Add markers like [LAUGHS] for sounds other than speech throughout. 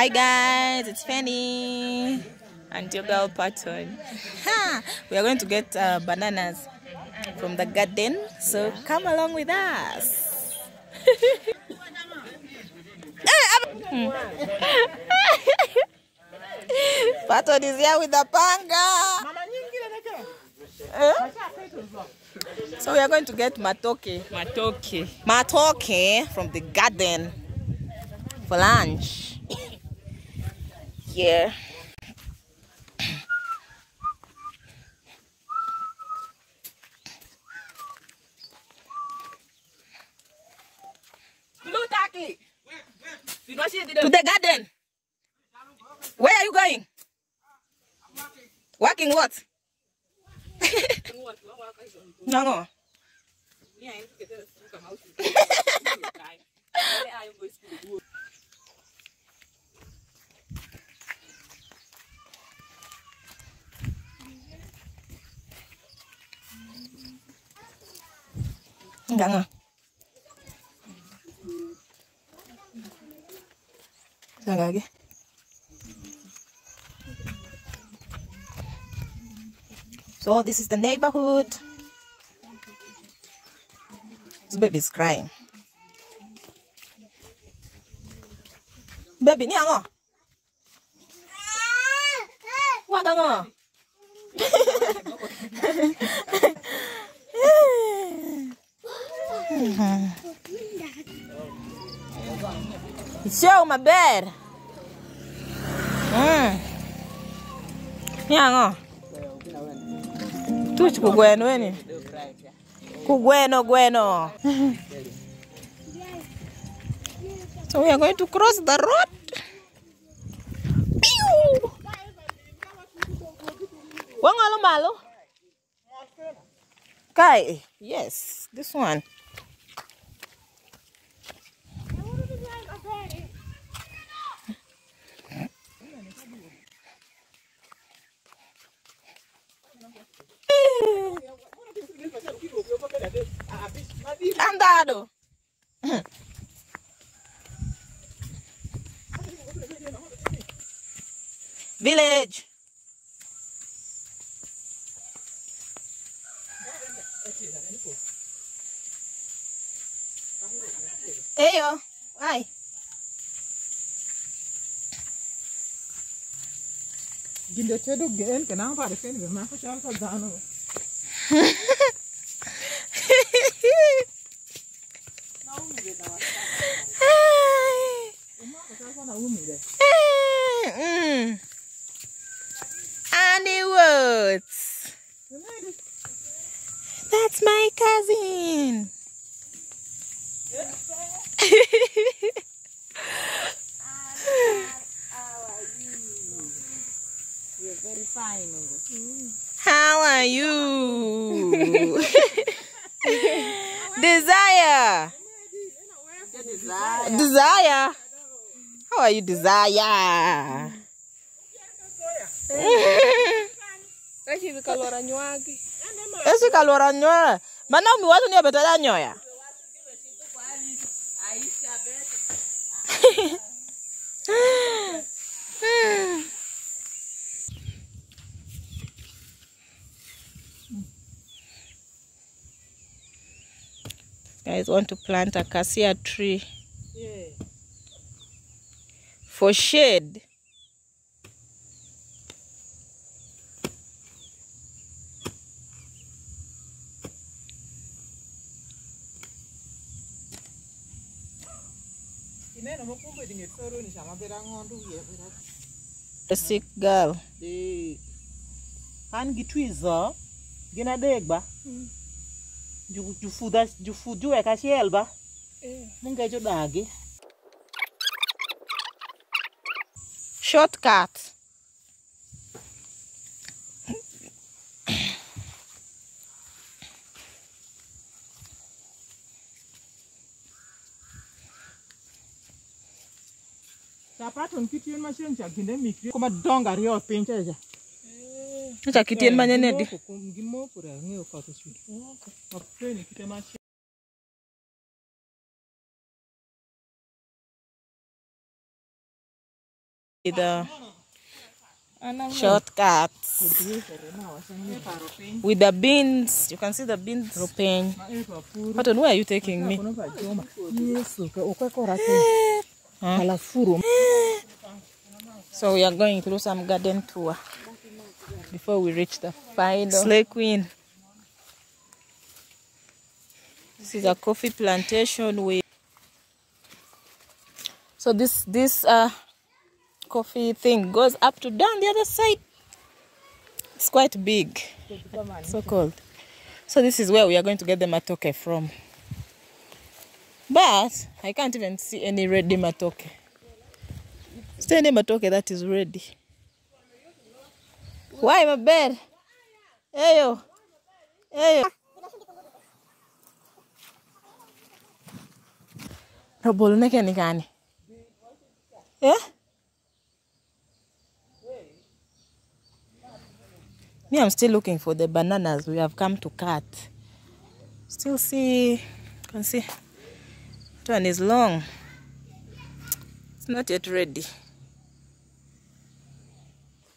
Hi guys, it's Fanny and your girl Patton. We are going to get uh, bananas from the garden, so come along with us. [LAUGHS] [LAUGHS] Patton is here with the panga. So we are going to get matoke. Matoke. Matoke from the garden for lunch. Yeah. To the garden. Where are you going? Working what? [LAUGHS] no. Enggak, [LAUGHS] Enggak lagi. So this is the neighborhood. This baby's crying. Baby, ni ano? Wag [LAUGHS] ano? Show my bed. Mm. Ni ano? Tuch kugweno weni. Kugweno gweno. so we are going to cross the road. Pew! Wangalo malo? Kai, yes, this one. Andado. Village. Ei, ó. Vai. Gindete do gen, que não aparecendo, né? mas eu já estou dando. Annie Woods. That's my cousin. You're very fine. How are you? Desire. Desire. How are you, Desire? Kachi kalora nywagi. Esi kalora nyoya. Mana umi watu abetala nyoya. Guys want to plant a cassia tree Yeah. for shade. Ineno mokumbe dinge soro ni sama bera ngondu ye bera. The sick girl. Eh. An gi twizo gin jufuda jufuju e ya, kasiel ya, ba iya. ninga jo dagi shortcut. Sapatun kitchen machine chakinde mikri kuma donga rio pinche ja. Acha kitien manyenedi. Gimo pura ng'eyo koth oswi. Ok kite machien. with the shortcuts with the beans. You can see the beans. Ropeng. Patton, where are you taking me? Huh? Eh. Eh. So we are going through some garden tour before we reach the final Slay Queen. This is a coffee plantation with so this this uh coffee thing goes up to down the other side. It's quite big. So cold. So this is where we are going to get the matoke from. But I can't even see any ready matoke. Is there any matoke that is ready? Why my bed? Eyo. Eyo. Robolo neke ni gani? Yeah? Me, I'm still looking for the bananas we have come to cut. Still see, you can see, that one is long. It's not yet ready.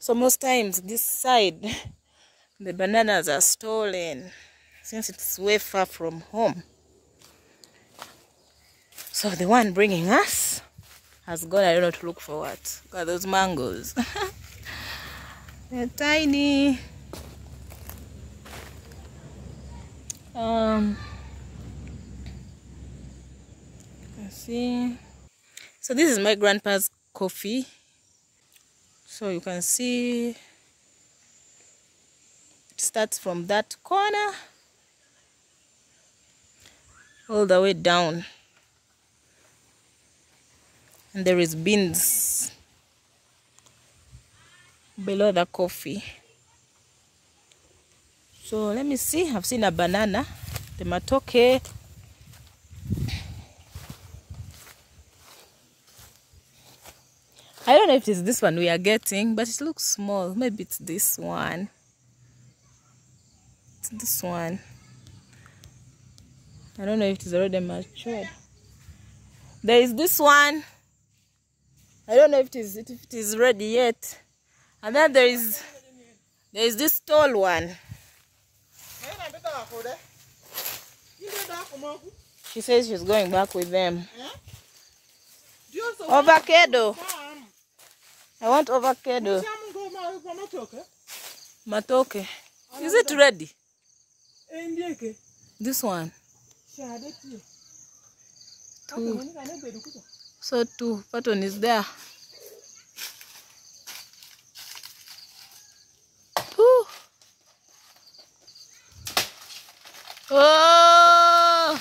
So most times this side, [LAUGHS] the bananas are stolen since it's way far from home. So the one bringing us has gone, I don't know to look for what. Got those mangoes. [LAUGHS] They're tiny. Um, see. So this is my grandpa's coffee. So you can see it starts from that corner all the way down. And there is beans below the coffee. So let me see. I've seen a banana, the matoke. I don't know if it's this one we are getting, but it looks small. Maybe it's this one. It's this one. I don't know if it's already matured. There is this one. I don't know if it is if it is ready yet. And then there is there is this tall one. She says she's going back with them. Avocado. I want avocado. Matoke. Is it ready? This one. Two. So two. Patton is there. Whew. Oh!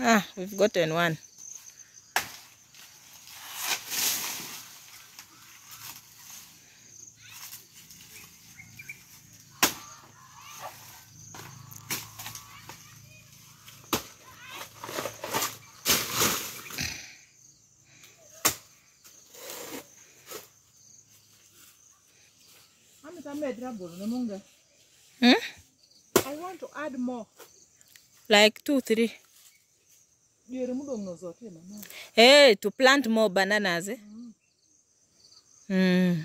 Ah, we've gotten one. Hmm? I want to add more. Like two, three. Diere mudong no zote mama. Hey, to plant more bananas, eh? Mm.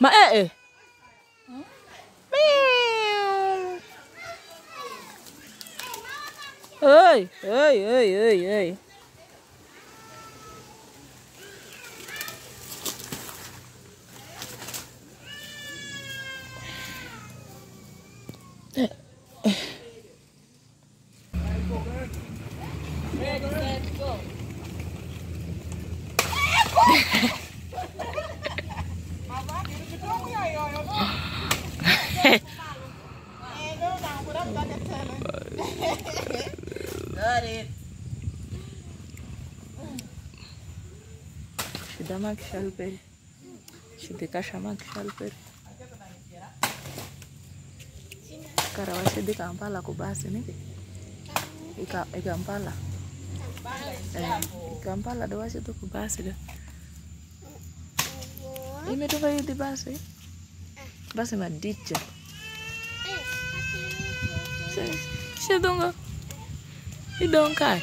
Mà ê ê. Ơi, ơi, ơi, ơi, ơi дама кшалпер шидека шама кшалпер karawa shidi kampala kubasi nivi Ika, ikampala eh, ikampala dawasi tu kubasi ya. da imetuva hidi ya. basi eh, basi madicha shidunga idonkai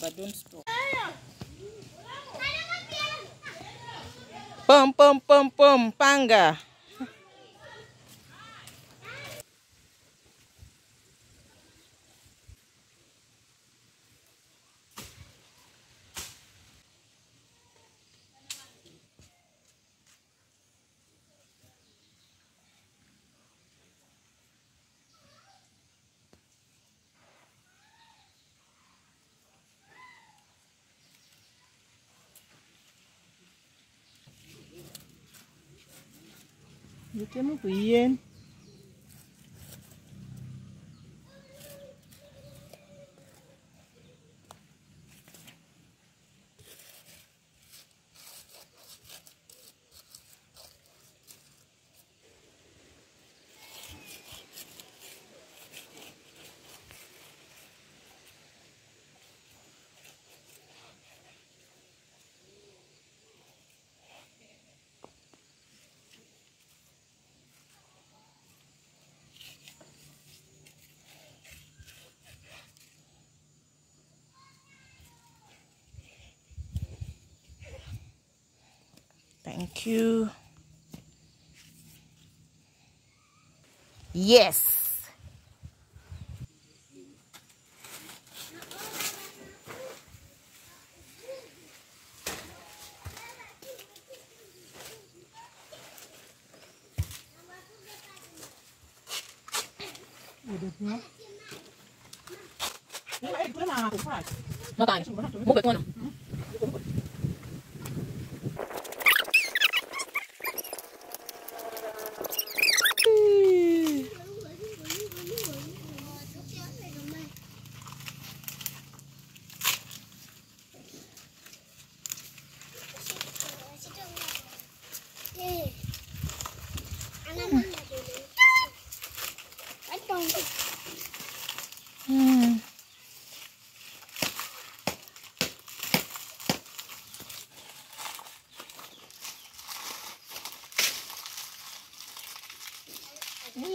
but don't stop. pom pom pom pom panga 你听不听见？Thank you. Yes.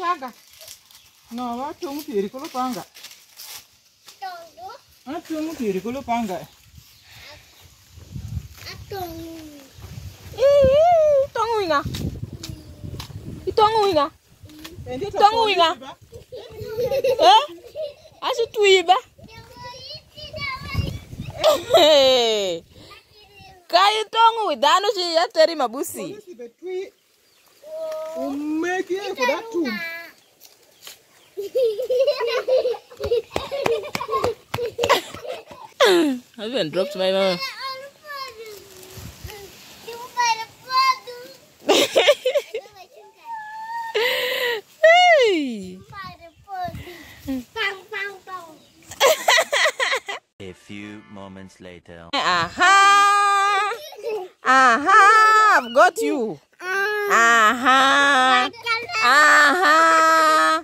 panga. No va tungu piri kulu panga. A tungu piri kulu panga. Tongu. Inga itongu inga tongu inga [LAUGHS] eh? Asi tuiba kai tongu dhano ci yateri mabusi. Umekie kuda tum. I even dropped my mama. hey. [LAUGHS] A few moments later. Aha. Aha. I've got you. [LAUGHS] Aha. Aha.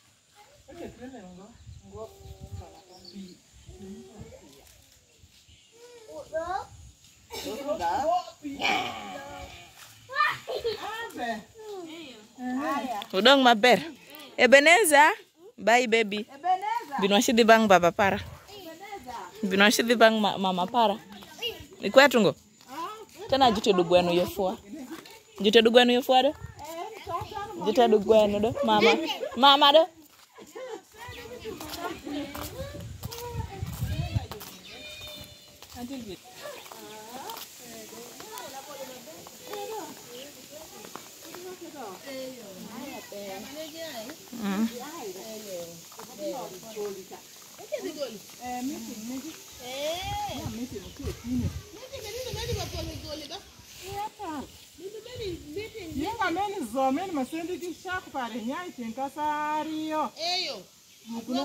Udang maber. Ebeneza, bye baby. Binoshi di bang baba para. Binoshi di bang mama para. Ikwetu ya ngo. Tena jute du gwenu yofua. Jute du gwenu yofua do? Jute du gwenu do? Mama. Mama do? ngameni zomeni masendikishakupare nyai tinkasariyo eyo mukuno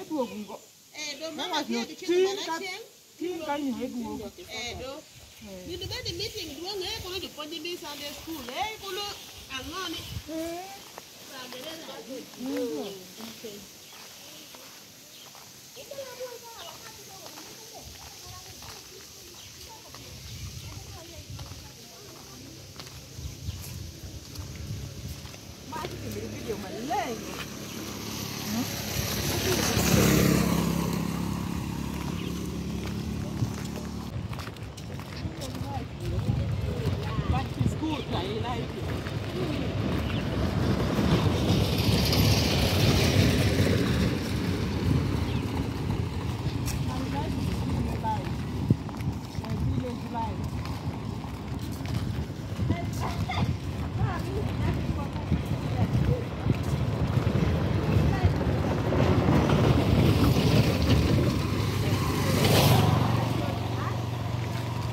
eduogungo nangazoti You the meeting wrong, eh? Kolo the body be Sunday school, eh? Kolo alone. Okay. Mas que.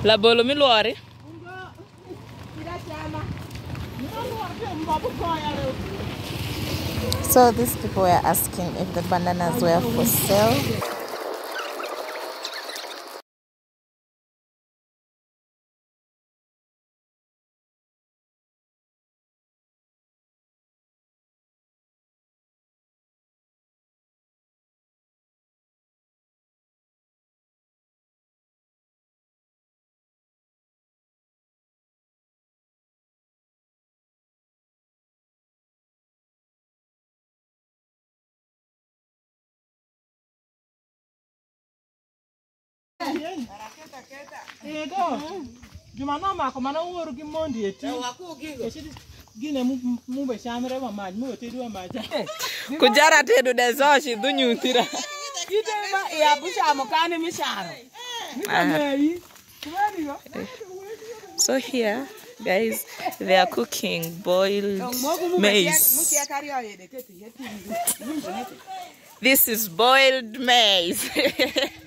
Labolo miluori. So these people were asking if the bananas were for sale. Ego. Juma no mako mana wuoro gi mondi e ti. Keshidi gine mu- mube shamre ma maj mu te dua maja. Kujara tedo dezoshi dhunyuthira. Ite ma ya busha mo kane mi sharo. Nei. Kumani go. Eh. So here, guys, they are cooking boiled maize. This is boiled maize. [LAUGHS]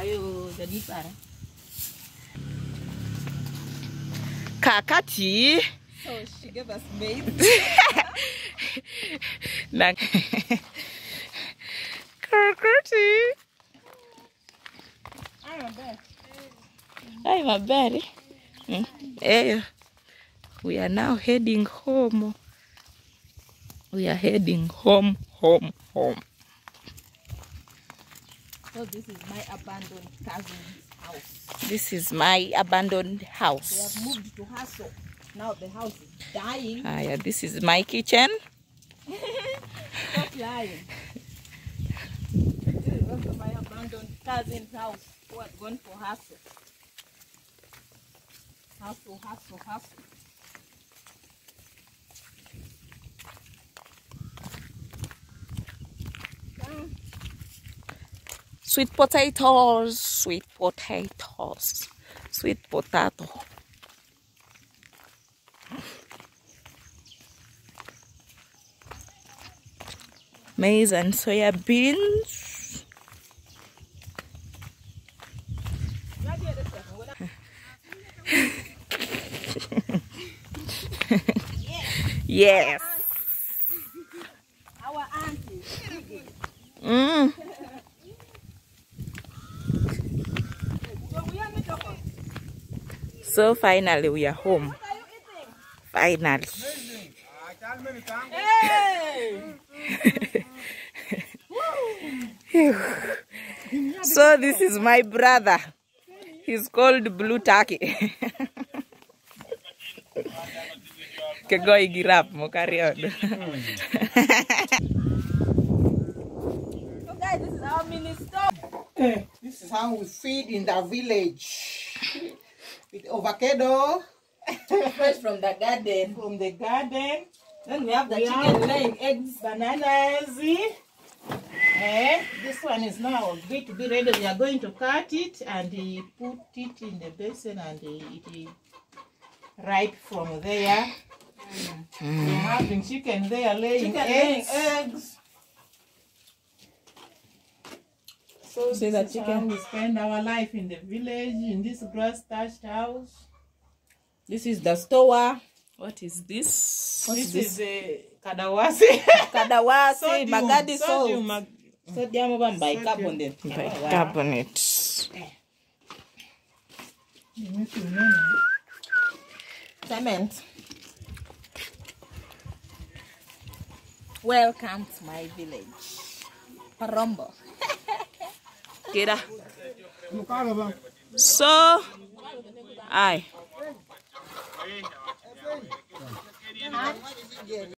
Ayo jadi para. Kakati. So she gave us maize. [LAUGHS] Na- Kakati. Ay, maber. Mm. Eh, we are now heading home. We are heading home, home, home. So this is my abandoned cousin's house. This is my abandoned house. They have moved to Hasso. Now the house is dying. Ah, yeah, this is my kitchen. [LAUGHS] Stop lying. This is also my abandoned cousin's house who had gone for Hasso. Hasso, Hasso, Hasso sweet potatoes, sweet potatoes, sweet potato. Maize and soya beans. [LAUGHS] yes. Mm. So finally we are home. What are you eating? Finally. [LAUGHS] So this is my brother. He's called Blue Turkey. [LAUGHS] Kegoi girap mo carry on. So guys, this is our mini stove. This is how we feed in the village. With avocado [LAUGHS] Fresh from the garden. from the garden, Then we have the We chicken have- laying eggs. bananas. And this one is now going to be ready. We are going to cut it and uh, put it in the basin and uh, it is ripe from there. We're having chicken there laying Chicken laying eggs. Eggs. So that this the is how chicken? we spend our life in the village in this grass thatched house. This is the store. What is this? What this is this? is a kadawasi. [LAUGHS] Kadawasi, Sodium, magadi salt. sodium, mag- Sodium over bicarbonate. Bicarbonate. Cement. Welcome to my village. Parombo. So, ay.